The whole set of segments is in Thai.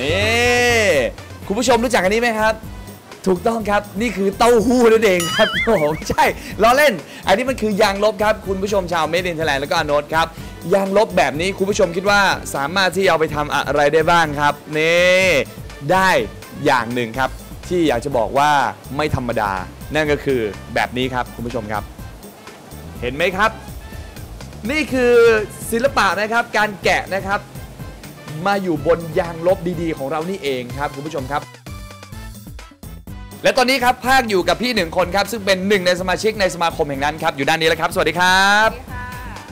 นี่คุณผู้ชมรู้จักอันนี้ไหมครับ ถูกต้องครับนี่คือเต้าหู้นั่นเองครับโอ้โหใช่ล้อเล่น อันนี้มันคือยางลบครับ คุณผู้ชมชาวเมดินเทแลนด์แล้วก็อโนตครับยางลบแบบนี้คุณผู้ชมคิดว่าสามารถที่เอาไปทำอะไรได้บ้างครับนี่ได้อย่างหนึ่งครับที่อยากจะบอกว่าไม่ธรรมดา นั่นก็คือแบบนี้ครับคุณผู้ชมครับ เห็นไหมครับ นี่คือศิลปะนะครับการแกะนะครับ มาอยู่บนยางลบดีๆ ของเรานี่เองครับคุณผู้ชมครับ และตอนนี้ครับภาคอยู่กับพี่หนึ่งคนครับ ซึ่งเป็นหนึ่งในสมาชิกในสมาคมแห่งนั้นครับ อยู่ด้านนี้แล้วครับ สวัสดีครับสวัสดีค่ะ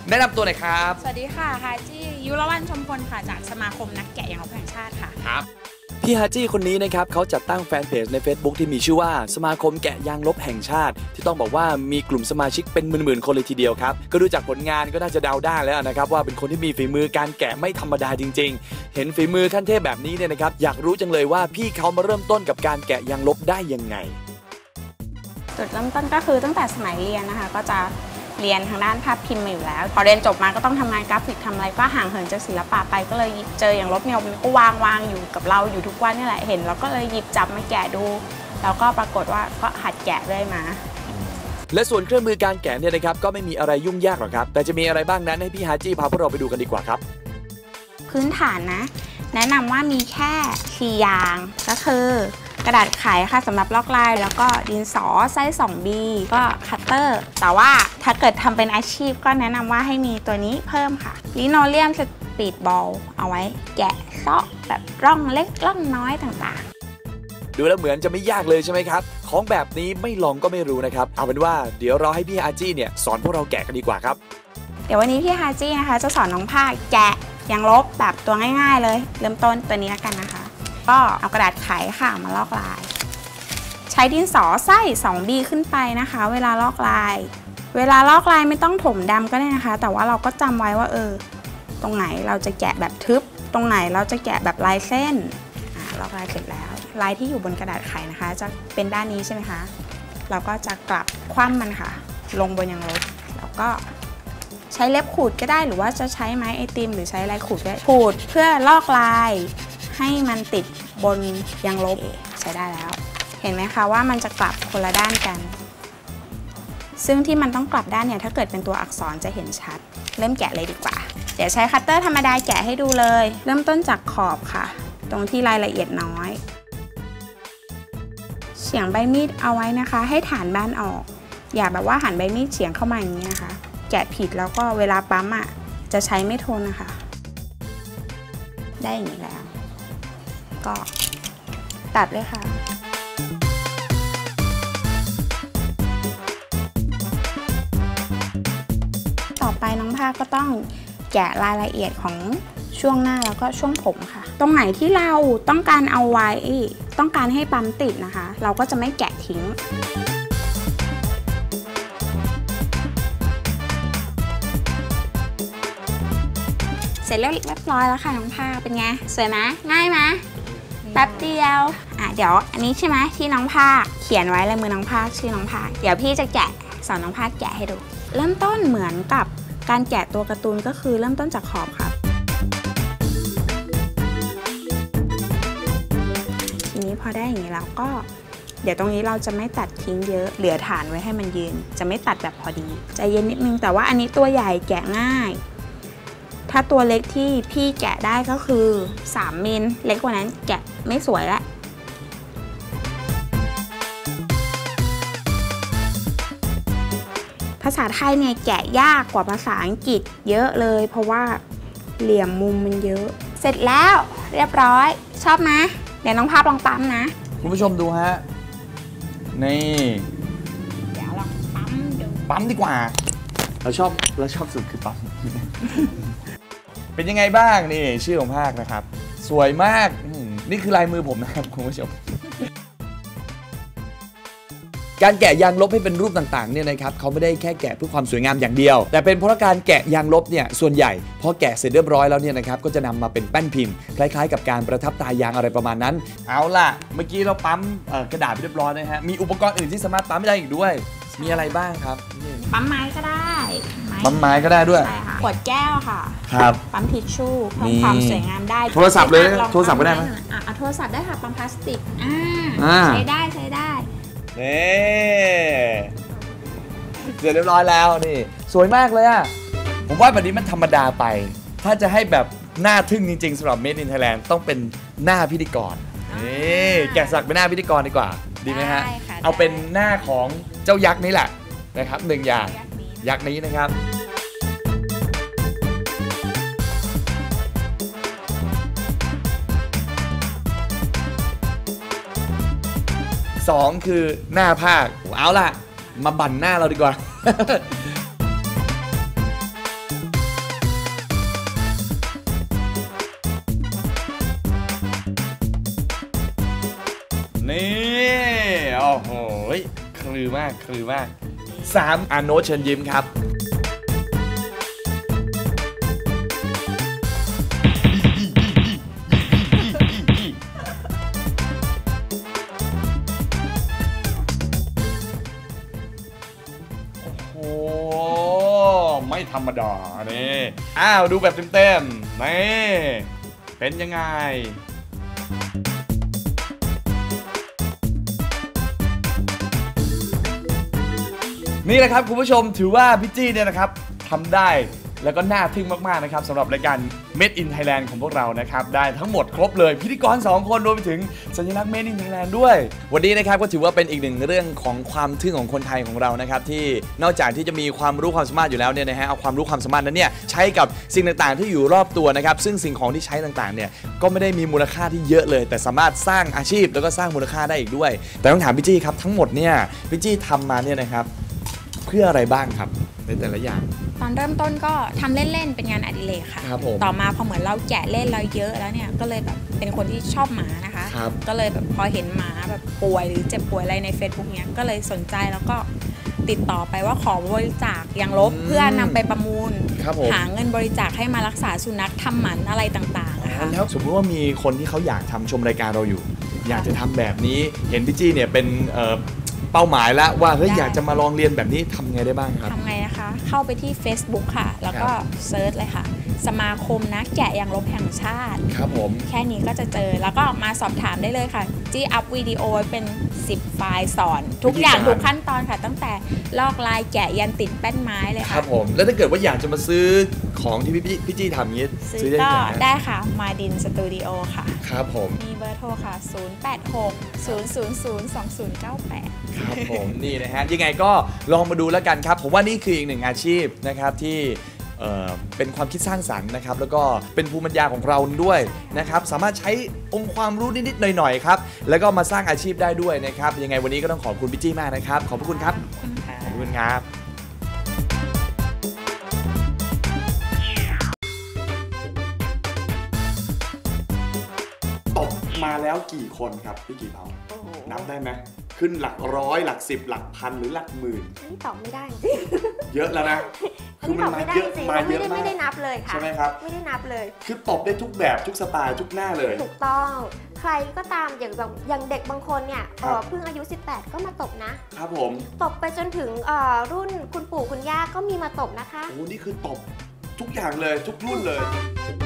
แนะนำตัวหน่อยครับ สวัสดีค่ะฮาจี้ยุรวันชมพลค่ะจากสมาคมนักแกะยางลบแห่งชาติค่ะ ครับ พี่ฮาจี้คนนี้นะครับเขาจัดตั้งแฟนเพจใน Facebook ที่มีชื่อว่าสมาคมแกะยางลบแห่งชาติ ที่ต้องบอกว่ามีกลุ่มสมาชิกเป็นหมื่นๆคนเลยทีเดียวครับ ก็ดูจากผลงานก็น่าจะเดาได้แล้วนะครับว่าเป็นคนที่มีฝีมือการแกะไม่ธรรมดาจริง ๆ เห็นฝีมือขั้นเทพแบบนี้เนี่ยนะครับอยากรู้จังเลยว่าพี่เขามาเริ่มต้นกับการแกะยางลบได้ยังไงจุดเริ่มต้นก็คือตั้งแต่สมัยเรียนนะคะ ก็จะ เรียนทางด้านภาพพิมพ์มาอยู่แล้ว พอเรียนจบมาก็ต้องทำงานกราฟิกทำอะไรก็ห่างเหินจากศิลปะไปก็เลยเจออย่างลบเนี่ยมันก็วางวางอยู่กับเราอยู่ทุกวันนี่แหละเห็นแล้วก็เลยหยิบจับมาแกะดู แล้วก็ปรากฏว่าก็หัดแกะเรื่อยมาและส่วนเครื่องมือการแกะเนี่ยนะครับก็ไม่มีอะไรยุ่งยากหรอกครับ แต่จะมีอะไรบ้างนั้นให้พี่ฮาจี้พาพวกเราไปดูกันดีกว่าครับ พื้นฐานนะ แนะนำว่ามีแค่สี่อย่างก็คือ กระดาษไขค่ะสำหรับลอกลาย แล้วก็ดินสอไส้ 2B ก็คัตเตอร์ แต่ว่าถ้าเกิดทำเป็นอาชีพก็แนะนำว่าให้มีตัวนี้เพิ่มค่ะ linoleum Speedball เอาไว้แกะซอกแบบร่องเล็กร่องน้อยต่างๆดูแล้วเหมือนจะไม่ยากเลยใช่ไหมครับ ของแบบนี้ไม่ลองก็ไม่รู้นะครับ เอาเป็นว่าเดี๋ยวเราให้พี่อาจี้เนี่ยสอนพวกเราแกะกันดีกว่าครับ เดี๋ยววันนี้พี่ฮาจี้นะคะ จะสอนน้องผ้าแกะยางลบแบบตัวง่าย ๆ เลย เริ่มต้นตัวนี้แล้วกันนะคะ ก็เอากระดาษไขค่ะมาลอกลาย ใช้ดินสอไส้ 2B ขึ้นไปนะคะ เวลาลอกลาย เวลาลอกลายไม่ต้องถมดำก็ได้นะคะ แต่ว่าเราก็จำไว้ว่าเออ ตรงไหนเราจะแกะแบบทึบ ตรงไหนเราจะแกะแบบลายเส้นอลอกลายเสร็จแล้ว ลายที่อยู่บนกระดาษไขนะคะ จะเป็นด้านนี้ใช่ไหมคะ เราก็จะกลับคว่ำมันค่ะ ลงบนยางลบแล้วก็ใช้เล็บขูดก็ได้หรือว่าจะใช้ไม้ไอติม หรือใช้อะไรขูดก็ได้ขูดเพื่อลอกลาย ให้มันติดบนยางลบใช้ได้แล้ว เห็นไหมคะว่ามันจะกลับคนละด้านกัน ซึ่งที่มันต้องกลับด้านเนี่ยถ้าเกิดเป็นตัวอักษรจะเห็นชัด เริ่มแกะเลยดีกว่า เดี๋ยวใช้คัตเตอร์ธรรมดาแกะให้ดูเลย เริ่มต้นจากขอบค่ะ ตรงที่รายละเอียดน้อย เฉียงใบมีดเอาไว้นะคะ ให้ฐานบ้านออก อย่าแบบว่าหันใบมีดเฉียงเข้ามาอย่างนี้นะคะ แกะผิดแล้วก็เวลาปั๊มอะจะใช้ไม่ทนนะคะ ได้อย่างนี้แล้ว ก็ตัดเลยค่ะ ต่อไปน้องภาก็ต้องแกะรายละเอียดของช่วงหน้าแล้วก็ช่วงผมค่ะ ตรงไหนที่เราต้องการเอาไว้ ต้องการให้ปั๊มติดนะคะ เราก็จะไม่แกะทิ้งเสร็จเรียบร้อยแล้วค่ะน้องภาเป็นไง สวยไหมง่ายไหม แป๊บเดียว อะเดี๋ยวอันนี้ใช่ไหมที่น้องภาคเขียนไว้ลายมือน้องภาคชื่อน้องภาคเดี๋ยวพี่จะแกะสอนน้องภาคแกะให้ดู เริ่มต้นเหมือนกับการแกะตัวการ์ตูนก็คือเริ่มต้นจากขอบครับทีนี้พอได้อย่างนี้แล้วก็เดี๋ยวตรงนี้เราจะไม่ตัดทิ้งเยอะ เหลือฐานไว้ให้มันยืน จะไม่ตัดแบบพอดี ใจเย็นนิดนึงแต่ว่าอันนี้ตัวใหญ่แกะง่าย ถ้าตัวเล็กที่พี่แกะได้ก็คือ 3 มิลเล็กกว่านั้นแกะไม่สวยละภาษาไทยเนี่ยแกะยากกว่าภาษาอังกฤษเยอะเลย เพราะว่าเหลี่ยมมุมมันเยอะ เสร็จแล้วเรียบร้อย ชอบไหมเดี๋ยวน้องภาพลองปั๊มนะ คุณผู้ชมดูฮะ นี่ เดี๋ยวลองปั๊มดู ปั๊มดีกว่า เราชอบเราชอบสุดคือปั๊ม เป็นยังไงบ้างนี่ชื่อของภาคนะครับ สวยมากอืมนี่คือลายมือผมนะครับคุณผู้ชม การแกะยางลบให้เป็นรูปต่างๆเนี่ยนะครับเขาไม่ได้แค่แกะเพื่อความสวยงามอย่างเดียว แต่เป็นเพราะการแกะยางลบเนี่ยส่วนใหญ่พอแกะเสร็จเรียบร้อยแล้วเนี่ยนะครับก็จะนำมาเป็นแป้นพิมพ์คล้ายๆ กับการประทับตายางอะไรประมาณนั้น เอาล่ะ เมื่อกี้เราปั๊มเอ่อกระดาษไปเรียบร้อยนะฮะมีอุปกรณ์อื่นที่สามารถปั๊มได้อีกด้วย มีอะไรบ้างครับนี่ปั๊มไม้ก็ได้ไม้ ปั๊มไม้ก็ได้ด้วย ใช่ค่ะขวดแก้วค่ะครับ ปั๊มทิชชู่เพิ่มนี่ความสวยงามได้โทรศัพท์เลยลองโทรศัพท์ก็ได้ไหมอะเอาโทรศัพท์ได้ค่ะปั๊มพลาสติกอ่าอ่า ใช้ได้ใช้ได้ นี่เสร็จเรียบร้อยแล้วนี่ สวยมากเลยอะ ผมว่าแบบนี้มันธรรมดาไป ถ้าจะให้แบบหน้าทึ่งจริงๆสำหรับ Made in Thailand ต้องเป็นหน้าพิธีกรอ่านี่แกะสลักเป็นหน้าพิธีกรดีกว่า ดีไหมฮะ ได้ค่ะเอาเป็นหน้าของเจ้ายักษ์นี่แหละนะครับหนึ่งอย่างยักษ์นี้ ยักษ์นี้นะครับสองคือหน้าภาค เอาล่ะ มาบั่นหน้าเราดีกว่า นี่ โอ้โห คลือมาก คลือมาก สามอาโนเชิญยิ้มครับโอ้โหไม่ธรรมดานี่ อ้าว ดูแบบเต็มๆนี่ เป็นยังไง นี่แหละครับคุณผู้ชมถือว่าพี่จี้เนี่ยนะครับทำได้แล้วก็น่าทึ่งมากๆนะครับสำหรับรายการ Made in Thailand ของพวกเรานะครับ ได้ทั้งหมดครบเลย พิธีกร 2 คนรวมไปถึงสัญลักษณ์ Made in Thailand ด้วย วันนี้นะครับก็ถือว่าเป็นอีกหนึ่งเรื่องของความทึ่งของคนไทยของเรานะครับ ที่นอกจากที่จะมีความรู้ความสามารถอยู่แล้วเนี่ยนะฮะเอาความรู้ความสามารถนั้นเนี่ยใช้กับสิ่งต่างๆ ที่อยู่รอบตัวนะครับ ซึ่งสิ่งของที่ใช้ต่างๆเนี่ยก็ไม่ได้มีมูลค่าที่เยอะเลย แต่สามารถสร้างอาชีพแล้วก็สร้างมูลค่าได้อีกด้วย แต่ต้องถามพี่จี้ครับทั้งหมดเนี่ยพี่จี้ทำมาเนี่ยนะครับ เพื่ออะไรบ้างครับ ในแต่ละอย่าง ตอนเริ่มต้นก็ทำเล่นๆ เป็นงานอดิเรกค่ะ ครับผม ต่อมาพอเหมือนเราแกะเล่นเราเยอะแล้วเนี่ยก็เลยแบบเป็นคนที่ชอบหมานะคะ ครับ ก็เลยแบบพอเห็นหมาแบบป่วยหรือเจ็บป่วยอะไรใน Facebook เนี้ยก็เลยสนใจแล้วก็ติดต่อไปว่าขอบริจาคยังลบอืมเพื่อนำไปประมูลครับผมหาเงินบริจาคให้มารักษาสุนัขทำหมันอะไรต่างๆนะคะแล้วสมมติว่ามีคนที่เขาอยากทำชมรายการเราอยู่ อยากจะทำแบบนี้เห็นพี่จี้เนี่ยเป็น เอ่อเป้าหมายแล้วว่าเฮ้ยได้อยากจะมาลองเรียนแบบนี้ทำไงได้บ้างครับ ทำไงนะคะ เข้าไปที่ Facebook ค่ะ แล้วก็เซิร์ชเลยค่ะ สมาคมนักแกะยางลบแห่งชาติ ครับผม แค่นี้ก็จะเจอแล้วก็มาสอบถามได้เลยค่ะ จี้อัพวิดีโอไว้เป็น 10 ไฟล์สอน ทุกอย่างวิธีการทุกขั้นตอนค่ะ ตั้งแต่ลอกลายแกะยันติดแป้นไม้เลยคค่ะรับผม แล้วถ้าเกิดว่าอยากจะมาซื้อของที่พี่พี่พี่จี้ทำอย่างนี้ซื้อได้ก็ที่ไหนได้ค่ะมาดินสตูดิโอค่ะ ครับผม มีเบอร์โทรค่ะ 086 000 2098 ครับผม นี่นะฮะ ยังไงก็ลองมาดูแล้วกันครับ ผมว่านี่คืออีกหนึ่งอาชีพนะครับที่ เอ่อเป็นความคิดสร้างสรรค์นะครับแล้วก็เป็นภูมิปัญญาของเราด้วยนะครับสามารถใช้องค์ความรู้นิดๆหน่อยๆครับแล้วก็มาสร้างอาชีพได้ด้วยนะครับยังไงวันนี้ก็ต้องขอบคุณพี่จี้มากนะครับ ขอบพระคุณครับขอบคุณค่ะขอบคุณครับตบมาแล้วกี่คนครับพี่กี่เผาโอ้โหนับได้ไหม ขึ้นหลักร้อยหลักสิบหลักพันหรือหลักหมื่นนี่ตอบไม่ได้จริงเยอะแล้วนะอันนี้ตอบไม่ได้จริงมาๆเยไม่อะได้มาไม่ได้กนับเลยค่ะใช่ไหมครับไม่ได้นับเลย คือตบได้ทุกแบบทุกสไตล์ทุกหน้าเลยถูกต้องใครก็ตามอย่างแบบอย่างเด็กบางคนเนี่ยครัเอ่อบเพิ่งอายุ 18 ก็มาตบนะครับผมตบไปจนถึงเอ่อรุ่นคุณปู่คุณย่าก็มีมาตบนะคะโอ้นี่คือตบทุกอย่างเลยทุกรุ่นเลยถูกต้อง